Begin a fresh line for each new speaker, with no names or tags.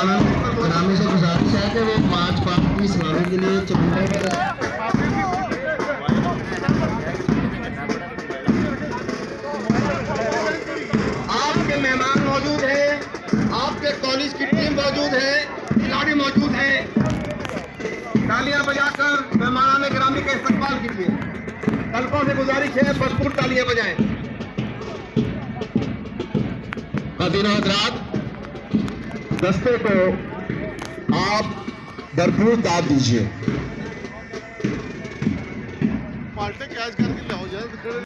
माननीय ग्रामीण
से गुजारिश है कि वे मार्च पार्ट की सलामी के लिए चमुंडा
के कॉलेज की टीम मौजूद है, खिलाड़ी मौजूद है तालियाँ बजाकर मेहमाना ने ग्रामीण का इस्तेमाल कीजिए तलकों से गुजारिश है, भरपूर तालियाँ बजाएँ। हजरात दस्ते को आप भरपूर दाद दीजिए।